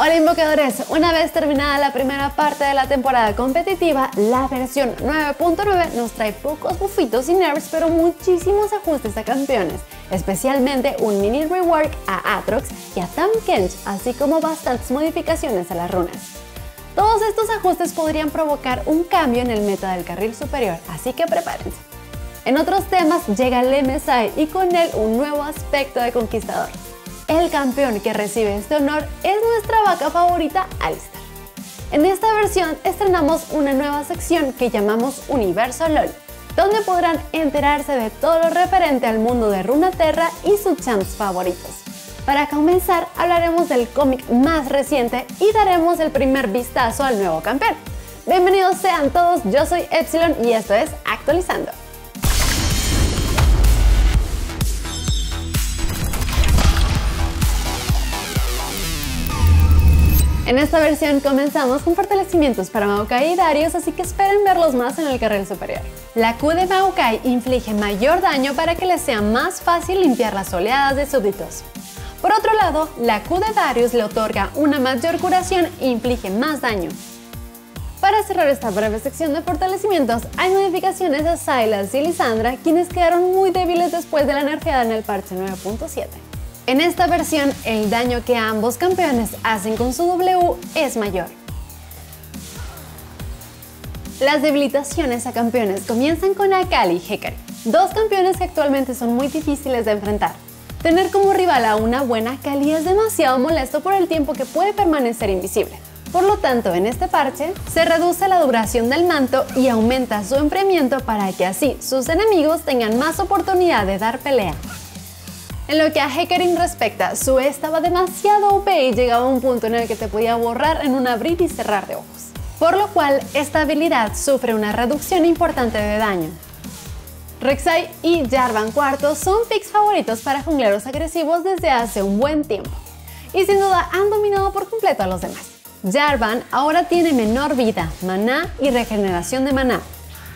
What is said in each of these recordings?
Hola invocadores, una vez terminada la primera parte de la temporada competitiva, la versión 9.9 nos trae pocos bufitos y nerfs pero muchísimos ajustes a campeones, especialmente un mini rework a Atrox y a Tam Kench, así como bastantes modificaciones a las runas. Todos estos ajustes podrían provocar un cambio en el meta del carril superior, así que prepárense. En otros temas llega el MSI y con él un nuevo aspecto de conquistador. El campeón que recibe este honor es nuestra vaca favorita, Alistar. En esta versión estrenamos una nueva sección que llamamos Universo LOL, donde podrán enterarse de todo lo referente al mundo de Runaterra y sus champs favoritos. Para comenzar, hablaremos del cómic más reciente y daremos el primer vistazo al nuevo campeón. Bienvenidos sean todos, yo soy Epsilon y esto es Actualizando. En esta versión comenzamos con fortalecimientos para Maokai y Darius, así que esperen verlos más en el carril superior. La Q de Maokai inflige mayor daño para que les sea más fácil limpiar las oleadas de súbditos. Por otro lado, la Q de Darius le otorga una mayor curación e inflige más daño. Para cerrar esta breve sección de fortalecimientos, hay modificaciones a Silas y Lisandra, quienes quedaron muy débiles después de la nerfeada en el parche 9.7. En esta versión, el daño que ambos campeones hacen con su W es mayor. Las debilitaciones a campeones comienzan con Akali y Hekari, dos campeones que actualmente son muy difíciles de enfrentar. Tener como rival a una buena Akali es demasiado molesto por el tiempo que puede permanecer invisible. Por lo tanto, en este parche, se reduce la duración del manto y aumenta su enfriamiento para que así sus enemigos tengan más oportunidad de dar pelea. En lo que a Hecarim respecta, su E estaba demasiado OP y llegaba a un punto en el que te podía borrar en un abrir y cerrar de ojos. Por lo cual, esta habilidad sufre una reducción importante de daño. Rek'Sai y Jarvan IV son picks favoritos para jungleros agresivos desde hace un buen tiempo. Y sin duda han dominado por completo a los demás. Jarvan ahora tiene menor vida, maná y regeneración de maná.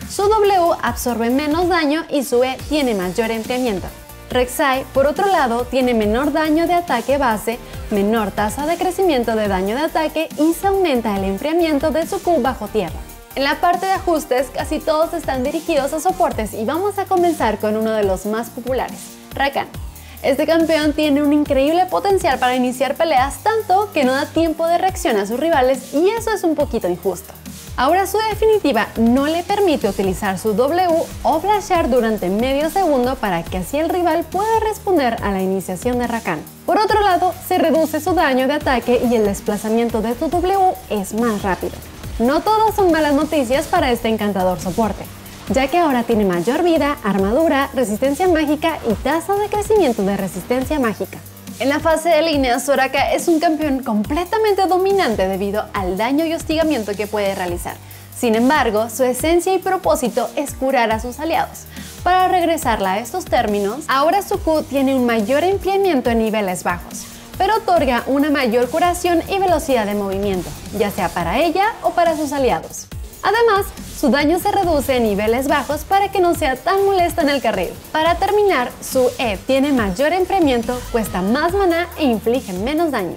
Su W absorbe menos daño y su E tiene mayor enfriamiento. Rek'Sai, por otro lado, tiene menor daño de ataque base, menor tasa de crecimiento de daño de ataque y se aumenta el enfriamiento de su Q bajo tierra. En la parte de ajustes, casi todos están dirigidos a soportes y vamos a comenzar con uno de los más populares, Rakan. Este campeón tiene un increíble potencial para iniciar peleas tanto que no da tiempo de reacción a sus rivales y eso es un poquito injusto. Ahora su definitiva no le permite utilizar su W o flashar durante medio segundo para que así el rival pueda responder a la iniciación de Rakan. Por otro lado, se reduce su daño de ataque y el desplazamiento de su W es más rápido. No todas son malas noticias para este encantador soporte, ya que ahora tiene mayor vida, armadura, resistencia mágica y tasa de crecimiento de resistencia mágica. En la fase de línea, Soraka es un campeón completamente dominante debido al daño y hostigamiento que puede realizar. Sin embargo, su esencia y propósito es curar a sus aliados. Para regresarla a estos términos, ahora su Q tiene un mayor enfriamiento en niveles bajos, pero otorga una mayor curación y velocidad de movimiento, ya sea para ella o para sus aliados. Además, su daño se reduce en niveles bajos para que no sea tan molesta en el carril. Para terminar, su E tiene mayor enfriamiento, cuesta más maná e inflige menos daño.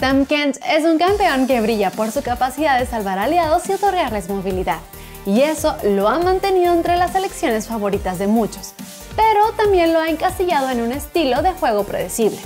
Tam Kench es un campeón que brilla por su capacidad de salvar aliados y otorgarles movilidad, y eso lo ha mantenido entre las selecciones favoritas de muchos, pero también lo ha encasillado en un estilo de juego predecible.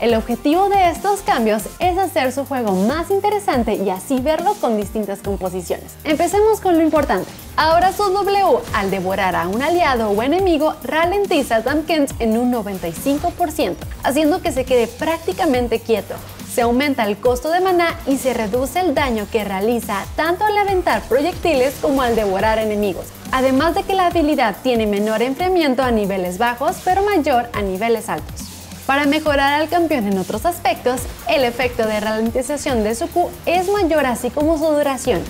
El objetivo de estos cambios es hacer su juego más interesante y así verlo con distintas composiciones. Empecemos con lo importante. Ahora su W al devorar a un aliado o enemigo ralentiza a Kent en un 95%, haciendo que se quede prácticamente quieto. Se aumenta el costo de maná y se reduce el daño que realiza tanto al aventar proyectiles como al devorar enemigos. Además de que la habilidad tiene menor enfriamiento a niveles bajos pero mayor a niveles altos. Para mejorar al campeón en otros aspectos, el efecto de ralentización de su Q es mayor así como su duración.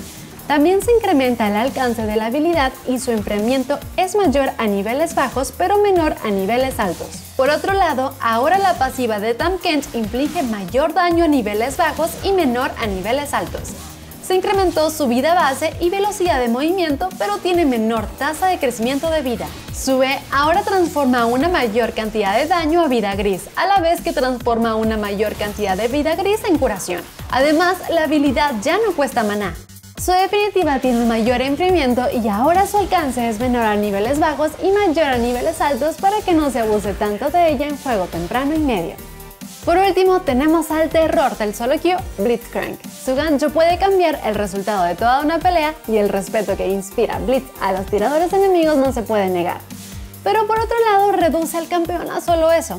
También se incrementa el alcance de la habilidad y su enfriamiento es mayor a niveles bajos pero menor a niveles altos. Por otro lado, ahora la pasiva de Tam Kench inflige mayor daño a niveles bajos y menor a niveles altos se incrementó su vida base y velocidad de movimiento, pero tiene menor tasa de crecimiento de vida. Su E ahora transforma una mayor cantidad de daño a vida gris, a la vez que transforma una mayor cantidad de vida gris en curación. Además, la habilidad ya no cuesta maná. Su definitiva tiene un mayor enfriamiento y ahora su alcance es menor a niveles bajos y mayor a niveles altos para que no se abuse tanto de ella en juego temprano y medio. Por último, tenemos al terror del solo Q, Blitzcrank. Su gancho puede cambiar el resultado de toda una pelea y el respeto que inspira Blitz a los tiradores enemigos no se puede negar. Pero por otro lado, reduce al campeón a solo eso.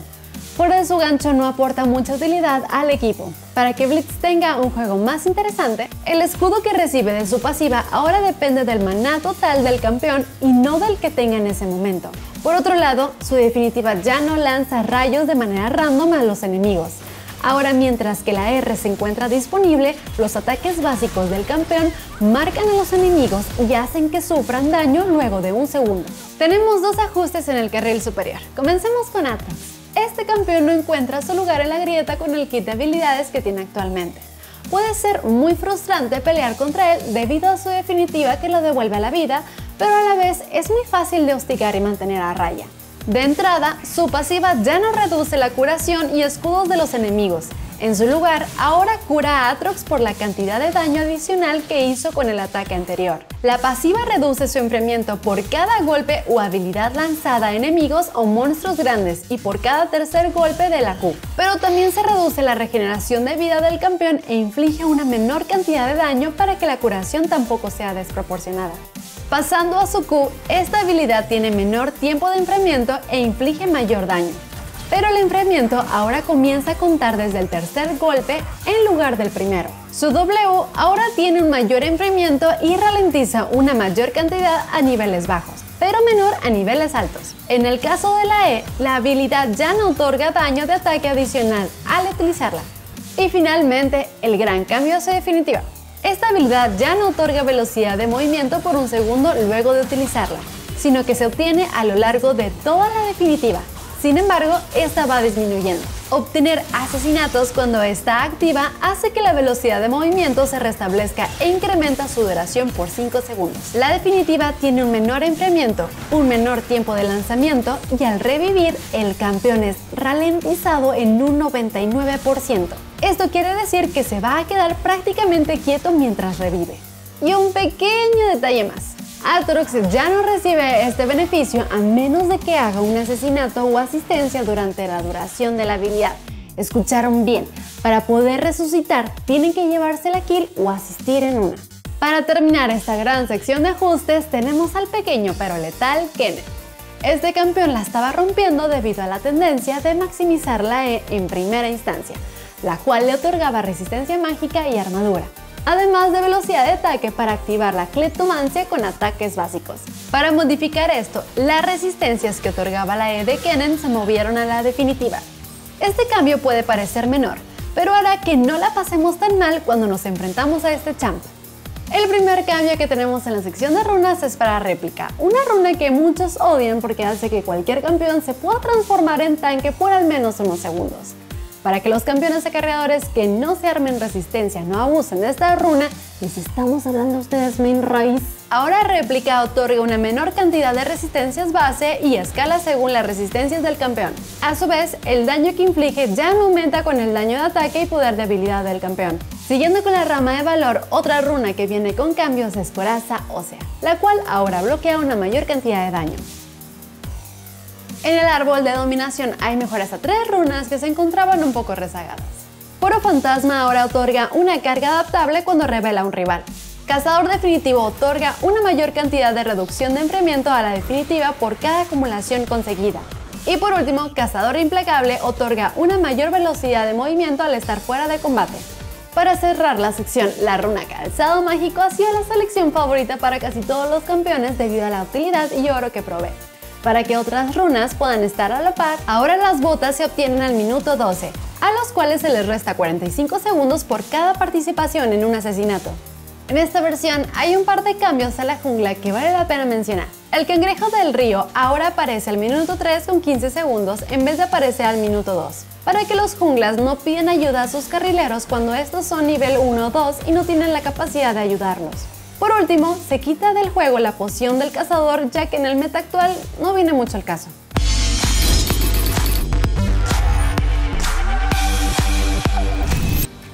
Fuera de su gancho no aporta mucha utilidad al equipo. Para que Blitz tenga un juego más interesante, el escudo que recibe de su pasiva ahora depende del maná total del campeón y no del que tenga en ese momento. Por otro lado, su definitiva ya no lanza rayos de manera random a los enemigos. Ahora mientras que la R se encuentra disponible, los ataques básicos del campeón marcan a los enemigos y hacen que sufran daño luego de un segundo. Tenemos dos ajustes en el carril superior. Comencemos con Atrox este campeón no encuentra su lugar en la grieta con el kit de habilidades que tiene actualmente. Puede ser muy frustrante pelear contra él debido a su definitiva que lo devuelve a la vida, pero a la vez es muy fácil de hostigar y mantener a raya. De entrada, su pasiva ya no reduce la curación y escudos de los enemigos, en su lugar, ahora cura a Atrox por la cantidad de daño adicional que hizo con el ataque anterior. La pasiva reduce su enfriamiento por cada golpe o habilidad lanzada a enemigos o monstruos grandes y por cada tercer golpe de la Q. Pero también se reduce la regeneración de vida del campeón e inflige una menor cantidad de daño para que la curación tampoco sea desproporcionada. Pasando a su Q, esta habilidad tiene menor tiempo de enfriamiento e inflige mayor daño pero el enfriamiento ahora comienza a contar desde el tercer golpe en lugar del primero. Su W ahora tiene un mayor enfriamiento y ralentiza una mayor cantidad a niveles bajos, pero menor a niveles altos. En el caso de la E, la habilidad ya no otorga daño de ataque adicional al utilizarla. Y finalmente, el gran cambio se definitiva. Esta habilidad ya no otorga velocidad de movimiento por un segundo luego de utilizarla, sino que se obtiene a lo largo de toda la definitiva, sin embargo, esta va disminuyendo. Obtener asesinatos cuando está activa hace que la velocidad de movimiento se restablezca e incrementa su duración por 5 segundos. La definitiva tiene un menor enfriamiento, un menor tiempo de lanzamiento y al revivir, el campeón es ralentizado en un 99%. Esto quiere decir que se va a quedar prácticamente quieto mientras revive. Y un pequeño detalle más. Atrox ya no recibe este beneficio a menos de que haga un asesinato o asistencia durante la duración de la habilidad. Escucharon bien, para poder resucitar tienen que llevarse la kill o asistir en una. Para terminar esta gran sección de ajustes tenemos al pequeño pero letal Kenneth. Este campeón la estaba rompiendo debido a la tendencia de maximizar la E en primera instancia, la cual le otorgaba resistencia mágica y armadura además de velocidad de ataque para activar la cleptomancia con ataques básicos. Para modificar esto, las resistencias que otorgaba la E de Kennen se movieron a la definitiva. Este cambio puede parecer menor, pero hará que no la pasemos tan mal cuando nos enfrentamos a este champ. El primer cambio que tenemos en la sección de runas es para réplica, una runa que muchos odian porque hace que cualquier campeón se pueda transformar en tanque por al menos unos segundos. Para que los campeones acarreadores que no se armen resistencia no abusen de esta runa, les estamos hablando a ustedes main raíz. Ahora réplica otorga una menor cantidad de resistencias base y escala según las resistencias del campeón. A su vez, el daño que inflige ya no aumenta con el daño de ataque y poder de habilidad del campeón. Siguiendo con la rama de valor, otra runa que viene con cambios es Coraza Ósea, la cual ahora bloquea una mayor cantidad de daño. En el árbol de dominación hay mejoras a tres runas que se encontraban un poco rezagadas. Puro Fantasma ahora otorga una carga adaptable cuando revela un rival. Cazador Definitivo otorga una mayor cantidad de reducción de enfriamiento a la definitiva por cada acumulación conseguida. Y por último, Cazador Implacable otorga una mayor velocidad de movimiento al estar fuera de combate. Para cerrar la sección, la runa Calzado Mágico ha sido la selección favorita para casi todos los campeones debido a la utilidad y oro que provee. Para que otras runas puedan estar a la par, ahora las botas se obtienen al minuto 12, a los cuales se les resta 45 segundos por cada participación en un asesinato. En esta versión hay un par de cambios a la jungla que vale la pena mencionar. El cangrejo del río ahora aparece al minuto 3 con 15 segundos en vez de aparecer al minuto 2, para que los junglas no piden ayuda a sus carrileros cuando estos son nivel 1 o 2 y no tienen la capacidad de ayudarlos. Por último, se quita del juego la poción del cazador ya que en el meta actual no viene mucho al caso.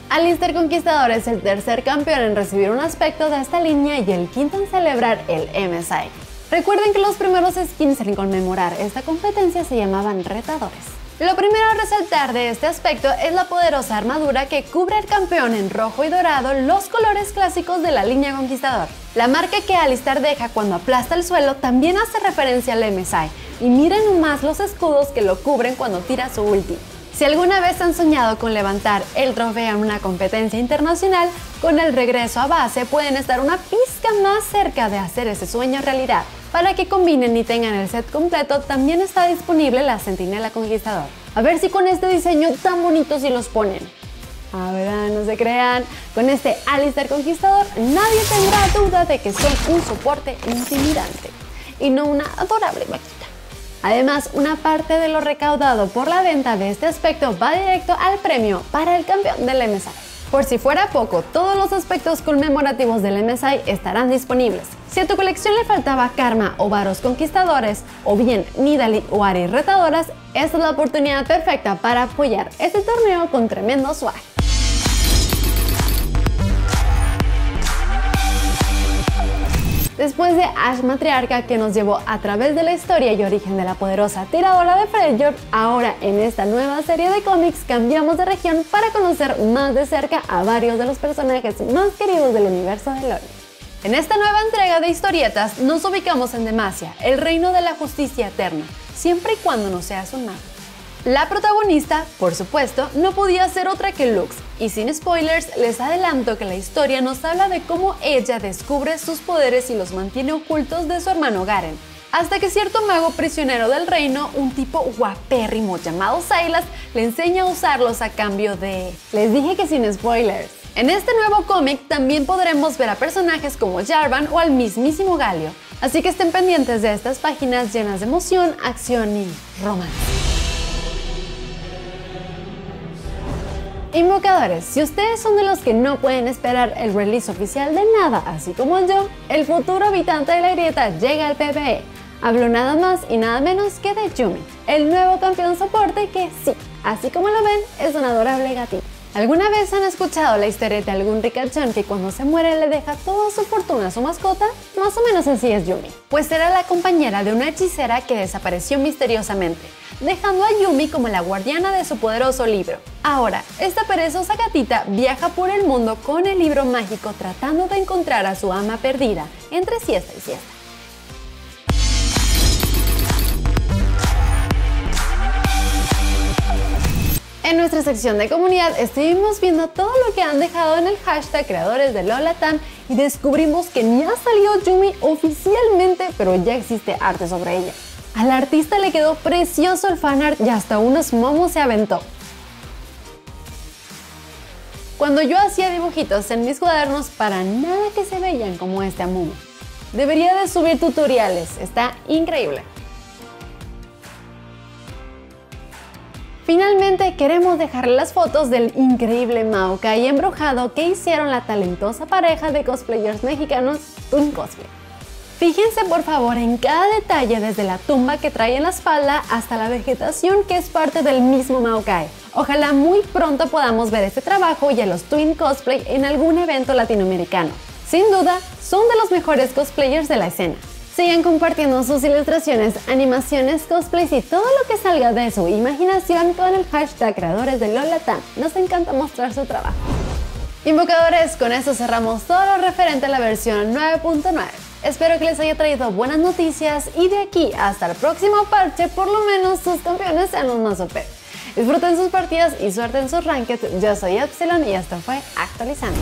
Alistair Conquistador es el tercer campeón en recibir un aspecto de esta línea y el quinto en celebrar el MSI. Recuerden que los primeros skins en conmemorar esta competencia se llamaban retadores. Lo primero a resaltar de este aspecto es la poderosa armadura que cubre al campeón en rojo y dorado, los colores clásicos de la línea Conquistador. La marca que Alistar deja cuando aplasta el suelo también hace referencia al MSI, y miren más los escudos que lo cubren cuando tira su ulti. Si alguna vez han soñado con levantar el trofeo en una competencia internacional, con el regreso a base pueden estar una pizca más cerca de hacer ese sueño realidad. Para que combinen y tengan el set completo, también está disponible la Centinela Conquistador. A ver si con este diseño tan bonito si los ponen. A ver, ah, no se crean, con este Alistair Conquistador nadie tendrá duda de que son un soporte intimidante y no una adorable vaquita. Además, una parte de lo recaudado por la venta de este aspecto va directo al premio para el campeón del MSI. Por si fuera poco, todos los aspectos conmemorativos del MSI estarán disponibles. Si a tu colección le faltaba Karma o Varos Conquistadores, o bien Nidalee o Ari Retadoras, esta es la oportunidad perfecta para apoyar este torneo con tremendo swag. Después de Ash Matriarca que nos llevó a través de la historia y origen de la poderosa tiradora de Freljord, ahora en esta nueva serie de cómics cambiamos de región para conocer más de cerca a varios de los personajes más queridos del universo de LoL. En esta nueva entrega de historietas nos ubicamos en Demacia, el reino de la justicia eterna, siempre y cuando no seas un mago. La protagonista, por supuesto, no podía ser otra que Lux, y sin spoilers les adelanto que la historia nos habla de cómo ella descubre sus poderes y los mantiene ocultos de su hermano Garen, hasta que cierto mago prisionero del reino, un tipo guapérrimo llamado Silas, le enseña a usarlos a cambio de... Les dije que sin spoilers. En este nuevo cómic también podremos ver a personajes como Jarvan o al mismísimo Galio, así que estén pendientes de estas páginas llenas de emoción, acción y romance. Invocadores, si ustedes son de los que no pueden esperar el release oficial de nada, así como yo, el futuro habitante de la grieta llega al PvE. Hablo nada más y nada menos que de Yumi, el nuevo campeón soporte que sí, así como lo ven, es un adorable gatito. ¿Alguna vez han escuchado la historia de algún ricachón que cuando se muere le deja toda su fortuna a su mascota? Más o menos así es Yumi. Pues era la compañera de una hechicera que desapareció misteriosamente dejando a Yumi como la guardiana de su poderoso libro. Ahora, esta perezosa gatita viaja por el mundo con el libro mágico tratando de encontrar a su ama perdida entre siesta y siesta. En nuestra sección de comunidad estuvimos viendo todo lo que han dejado en el hashtag creadores de Lolatan y descubrimos que ni ha salido Yumi oficialmente, pero ya existe arte sobre ella. Al artista le quedó precioso el fanart y hasta unos momos se aventó. Cuando yo hacía dibujitos en mis cuadernos, para nada que se veían como este Amumu. Debería de subir tutoriales, está increíble. Finalmente queremos dejarle las fotos del increíble Maokai embrujado que hicieron la talentosa pareja de cosplayers mexicanos Toon Cosplay. Fíjense por favor en cada detalle desde la tumba que trae en la espalda hasta la vegetación que es parte del mismo Maokai. Ojalá muy pronto podamos ver este trabajo y a los Twin Cosplay en algún evento latinoamericano. Sin duda, son de los mejores cosplayers de la escena. Sigan compartiendo sus ilustraciones, animaciones, cosplays y todo lo que salga de su imaginación con el hashtag creadores de Lolatan. Nos encanta mostrar su trabajo. Invocadores, con eso cerramos todo lo referente a la versión 9.9. Espero que les haya traído buenas noticias y de aquí hasta el próximo parche, por lo menos sus campeones sean los más OP. Disfruten sus partidas y suerte en sus rankings. Yo soy Epsilon y esto fue Actualizando.